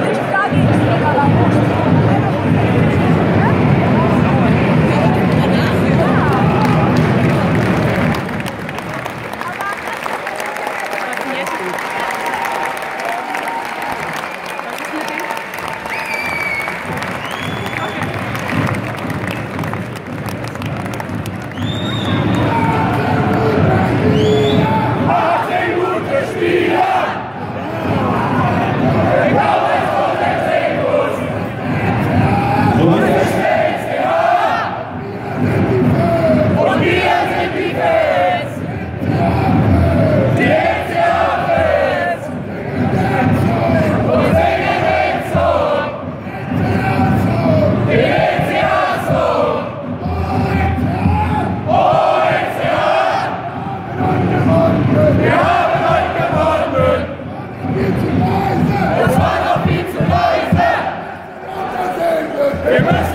Gracias. Amen.